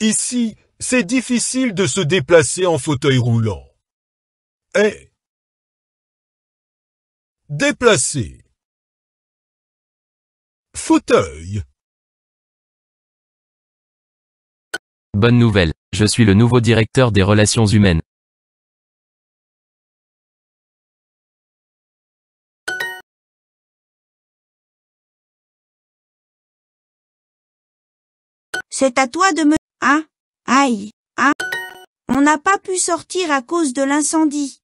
Ici, c'est difficile de se déplacer en fauteuil roulant. Et déplacer. Fauteuil. Bonne nouvelle, je suis le nouveau directeur des relations humaines. C'est à toi de me... Ah, aïe, ah. On n'a pas pu sortir à cause de l'incendie.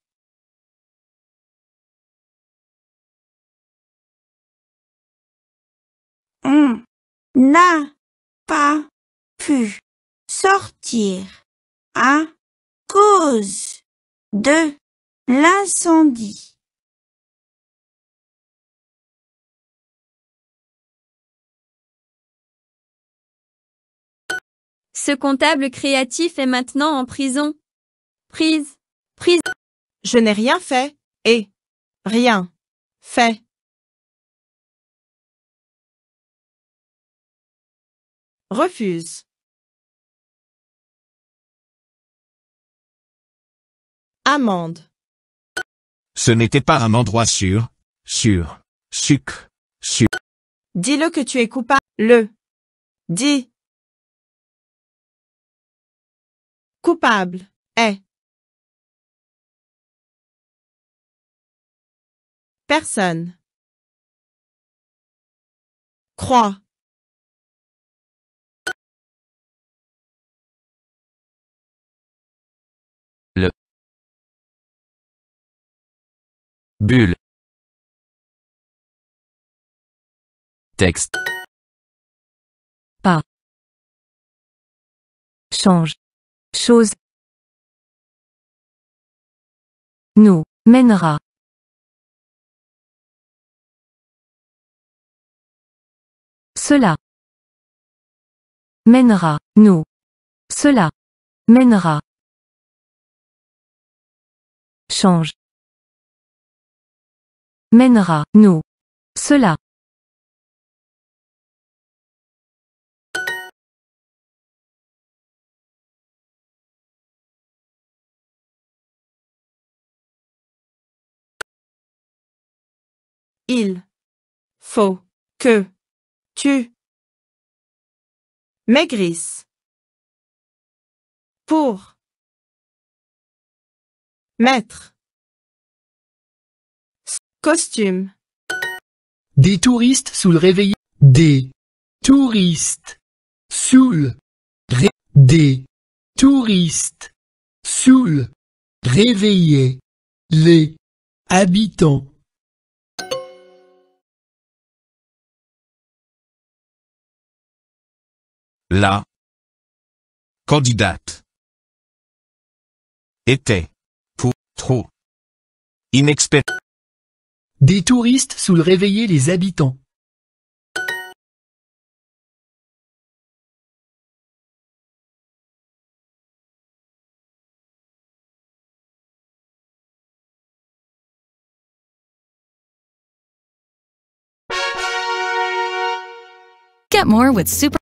On n'a pas pu sortir à cause de l'incendie. Ce comptable créatif est maintenant en prison. Prise. Prise. Je n'ai rien fait et rien fait. Refuse. Amende. Ce n'était pas un endroit sûr, sûr, sucre, sûr. Dis-le que tu es coupable. Le. Dis. Coupable. Est. Personne. Croix. Bulle. Texte. change, chose, nous, mènera, cela, mènera, nous, cela, mènera, change, mènera, nous, cela, Il faut que tu maigrisses pour mettre costume Des touristes sous le réveillé. Des touristes sous le. Des touristes sous le. Les habitants La candidate était pour trop inexpert. Des touristes sous le réveillé les habitants. Get more with Super